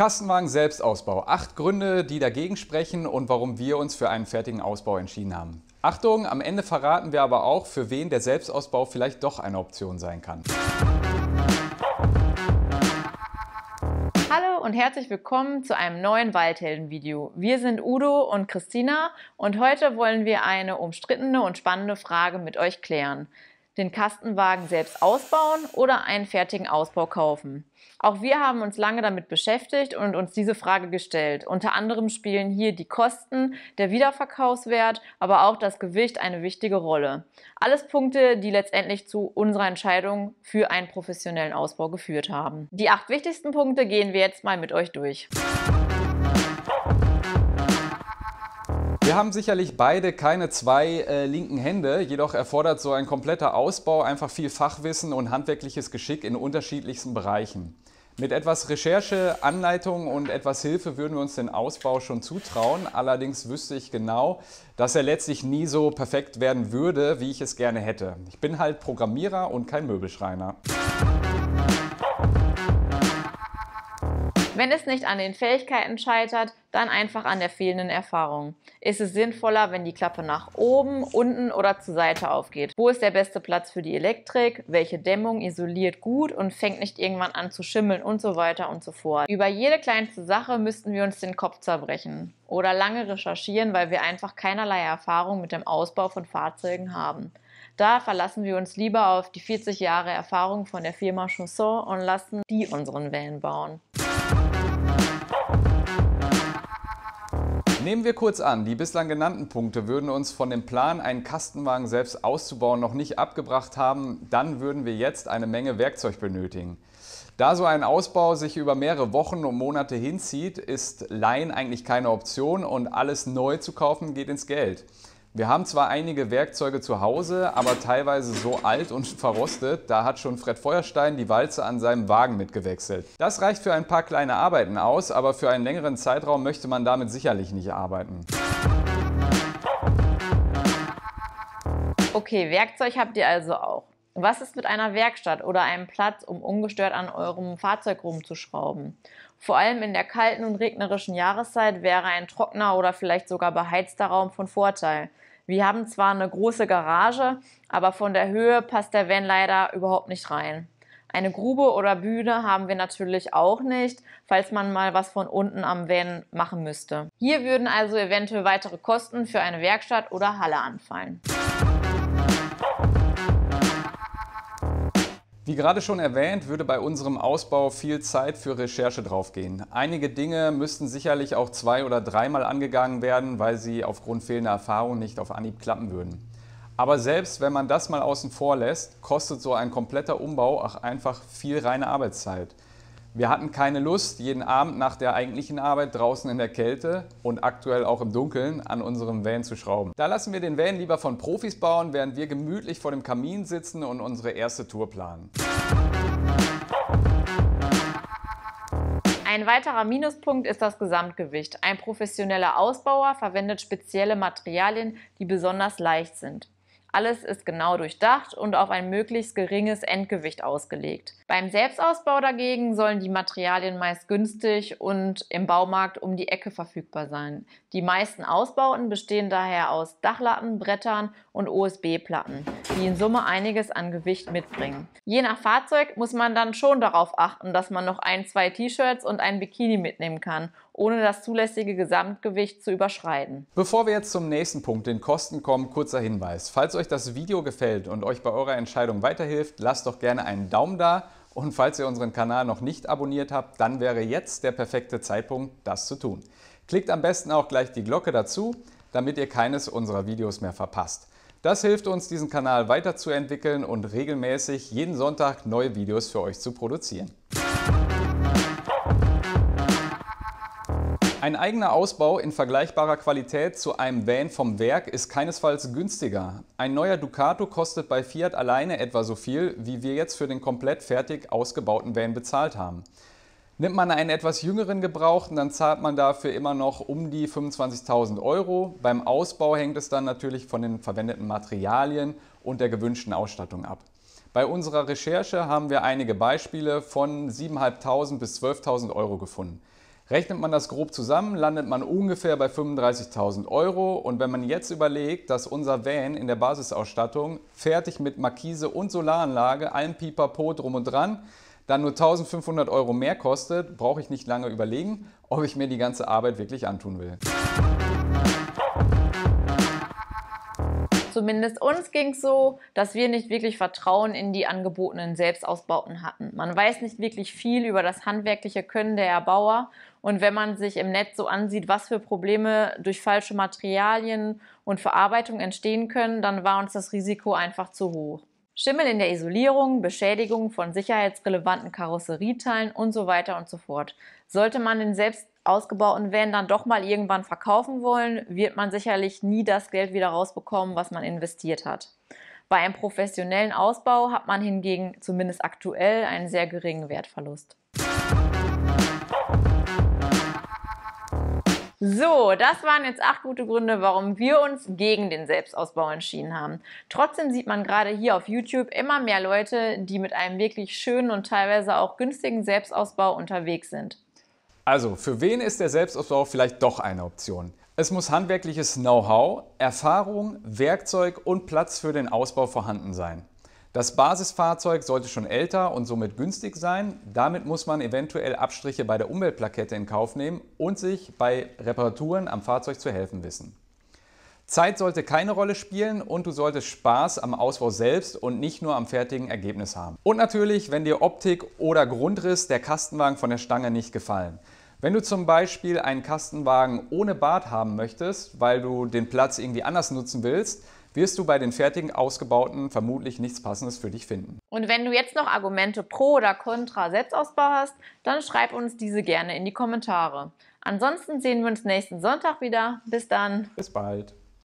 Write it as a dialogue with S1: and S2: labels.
S1: Kastenwagen Selbstausbau. Acht Gründe, die dagegen sprechen und warum wir uns für einen fertigen Ausbau entschieden haben. Achtung, am Ende verraten wir aber auch, für wen der Selbstausbau vielleicht doch eine Option sein kann.
S2: Hallo und herzlich willkommen zu einem neuen Waldhelden-Video. Wir sind Udo und Christina und heute wollen wir eine umstrittene und spannende Frage mit euch klären. Den Kastenwagen selbst ausbauen oder einen fertigen Ausbau kaufen? Auch wir haben uns lange damit beschäftigt und uns diese Frage gestellt. Unter anderem spielen hier die Kosten, der Wiederverkaufswert, aber auch das Gewicht eine wichtige Rolle. Alles Punkte, die letztendlich zu unserer Entscheidung für einen professionellen Ausbau geführt haben. Die acht wichtigsten Punkte gehen wir jetzt mal mit euch durch.
S1: Wir haben sicherlich beide keine zwei äh, linken Hände, jedoch erfordert so ein kompletter Ausbau einfach viel Fachwissen und handwerkliches Geschick in unterschiedlichsten Bereichen. Mit etwas Recherche, Anleitung und etwas Hilfe würden wir uns den Ausbau schon zutrauen. Allerdings wüsste ich genau, dass er letztlich nie so perfekt werden würde, wie ich es gerne hätte. Ich bin halt Programmierer und kein Möbelschreiner.
S2: Wenn es nicht an den Fähigkeiten scheitert, dann einfach an der fehlenden Erfahrung. Ist es sinnvoller, wenn die Klappe nach oben, unten oder zur Seite aufgeht? Wo ist der beste Platz für die Elektrik? Welche Dämmung isoliert gut und fängt nicht irgendwann an zu schimmeln und so weiter und so fort? Über jede kleinste Sache müssten wir uns den Kopf zerbrechen oder lange recherchieren, weil wir einfach keinerlei Erfahrung mit dem Ausbau von Fahrzeugen haben. Da verlassen wir uns lieber auf die 40 Jahre Erfahrung von der Firma Chausson und lassen die unseren Van bauen.
S1: Nehmen wir kurz an, die bislang genannten Punkte würden uns von dem Plan, einen Kastenwagen selbst auszubauen, noch nicht abgebracht haben, dann würden wir jetzt eine Menge Werkzeug benötigen. Da so ein Ausbau sich über mehrere Wochen und Monate hinzieht, ist Leihen eigentlich keine Option und alles neu zu kaufen geht ins Geld. Wir haben zwar einige Werkzeuge zu Hause, aber teilweise so alt und verrostet, da hat schon Fred Feuerstein die Walze an seinem Wagen mitgewechselt. Das reicht für ein paar kleine Arbeiten aus, aber für einen längeren Zeitraum möchte man damit sicherlich nicht arbeiten.
S2: Okay, Werkzeug habt ihr also auch. Was ist mit einer Werkstatt oder einem Platz, um ungestört an eurem Fahrzeug rumzuschrauben? Vor allem in der kalten und regnerischen Jahreszeit wäre ein trockener oder vielleicht sogar beheizter Raum von Vorteil. Wir haben zwar eine große Garage, aber von der Höhe passt der Van leider überhaupt nicht rein. Eine Grube oder Bühne haben wir natürlich auch nicht, falls man mal was von unten am Van machen müsste. Hier würden also eventuell weitere Kosten für eine Werkstatt oder Halle anfallen.
S1: Wie gerade schon erwähnt, würde bei unserem Ausbau viel Zeit für Recherche draufgehen. Einige Dinge müssten sicherlich auch zwei- oder dreimal angegangen werden, weil sie aufgrund fehlender Erfahrung nicht auf Anhieb klappen würden. Aber selbst wenn man das mal außen vor lässt, kostet so ein kompletter Umbau auch einfach viel reine Arbeitszeit. Wir hatten keine Lust, jeden Abend nach der eigentlichen Arbeit draußen in der Kälte und aktuell auch im Dunkeln an unserem Van zu schrauben. Da lassen wir den Van lieber von Profis bauen, während wir gemütlich vor dem Kamin sitzen und unsere erste Tour planen.
S2: Ein weiterer Minuspunkt ist das Gesamtgewicht. Ein professioneller Ausbauer verwendet spezielle Materialien, die besonders leicht sind. Alles ist genau durchdacht und auf ein möglichst geringes Endgewicht ausgelegt. Beim Selbstausbau dagegen sollen die Materialien meist günstig und im Baumarkt um die Ecke verfügbar sein. Die meisten Ausbauten bestehen daher aus Dachlatten, Brettern und OSB-Platten, die in Summe einiges an Gewicht mitbringen. Je nach Fahrzeug muss man dann schon darauf achten, dass man noch ein, zwei T-Shirts und ein Bikini mitnehmen kann, ohne das zulässige Gesamtgewicht zu überschreiten.
S1: Bevor wir jetzt zum nächsten Punkt, den Kosten kommen, kurzer Hinweis. Falls euch das Video gefällt und euch bei eurer Entscheidung weiterhilft, lasst doch gerne einen Daumen da und falls ihr unseren Kanal noch nicht abonniert habt, dann wäre jetzt der perfekte Zeitpunkt, das zu tun. Klickt am besten auch gleich die Glocke dazu, damit ihr keines unserer Videos mehr verpasst. Das hilft uns, diesen Kanal weiterzuentwickeln und regelmäßig jeden Sonntag neue Videos für euch zu produzieren. Ein eigener Ausbau in vergleichbarer Qualität zu einem Van vom Werk ist keinesfalls günstiger. Ein neuer Ducato kostet bei Fiat alleine etwa so viel, wie wir jetzt für den komplett fertig ausgebauten Van bezahlt haben. Nimmt man einen etwas jüngeren Gebrauchten, dann zahlt man dafür immer noch um die 25.000 Euro. Beim Ausbau hängt es dann natürlich von den verwendeten Materialien und der gewünschten Ausstattung ab. Bei unserer Recherche haben wir einige Beispiele von 7.500 bis 12.000 Euro gefunden. Rechnet man das grob zusammen, landet man ungefähr bei 35.000 Euro. Und wenn man jetzt überlegt, dass unser Van in der Basisausstattung fertig mit Markise und Solaranlage, allem Pipapo drum und dran, dann nur 1500 Euro mehr kostet, brauche ich nicht lange überlegen, ob ich mir die ganze Arbeit wirklich antun will.
S2: Zumindest uns ging es so, dass wir nicht wirklich Vertrauen in die angebotenen Selbstausbauten hatten. Man weiß nicht wirklich viel über das handwerkliche Können der Erbauer und wenn man sich im Netz so ansieht, was für Probleme durch falsche Materialien und Verarbeitung entstehen können, dann war uns das Risiko einfach zu hoch. Schimmel in der Isolierung, Beschädigung von sicherheitsrelevanten Karosserieteilen und so weiter und so fort. Sollte man den selbst ausgebauten Van dann doch mal irgendwann verkaufen wollen, wird man sicherlich nie das Geld wieder rausbekommen, was man investiert hat. Bei einem professionellen Ausbau hat man hingegen zumindest aktuell einen sehr geringen Wertverlust. So, das waren jetzt acht gute Gründe, warum wir uns gegen den Selbstausbau entschieden haben. Trotzdem sieht man gerade hier auf YouTube immer mehr Leute, die mit einem wirklich schönen und teilweise auch günstigen Selbstausbau unterwegs sind.
S1: Also, für wen ist der Selbstausbau vielleicht doch eine Option? Es muss handwerkliches Know-how, Erfahrung, Werkzeug und Platz für den Ausbau vorhanden sein. Das Basisfahrzeug sollte schon älter und somit günstig sein. Damit muss man eventuell Abstriche bei der Umweltplakette in Kauf nehmen und sich bei Reparaturen am Fahrzeug zu helfen wissen. Zeit sollte keine Rolle spielen und du solltest Spaß am Ausbau selbst und nicht nur am fertigen Ergebnis haben. Und natürlich, wenn dir Optik oder Grundriss der Kastenwagen von der Stange nicht gefallen. Wenn du zum Beispiel einen Kastenwagen ohne Bad haben möchtest, weil du den Platz irgendwie anders nutzen willst, wirst du bei den fertigen ausgebauten vermutlich nichts Passendes für dich finden.
S2: Und wenn du jetzt noch Argumente pro oder contra Selbstausbau hast, dann schreib uns diese gerne in die Kommentare. Ansonsten sehen wir uns nächsten Sonntag wieder. Bis dann.
S1: Bis bald.